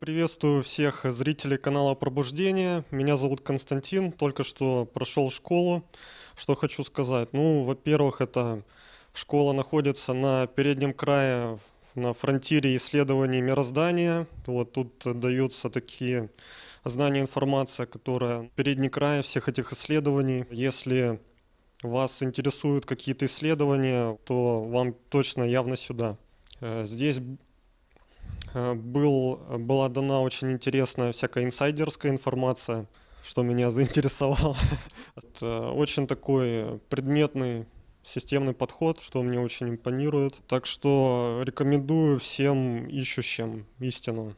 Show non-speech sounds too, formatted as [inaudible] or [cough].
Приветствую всех зрителей канала Пробуждение. Меня зовут Константин, только что прошел школу. Что хочу сказать? Ну, во-первых, это школа находится на переднем крае, на фронтире исследований мироздания. Вот тут даются такие знания, информация, которая передний край всех этих исследований. Если вас интересуют какие-то исследования, то вам точно явно сюда. Э, здесь был, была дана очень интересная всякая инсайдерская информация, что меня [laughs] заинтересовало. Это очень такой предметный системный подход, что мне очень импонирует. Так что рекомендую всем ищущим истину.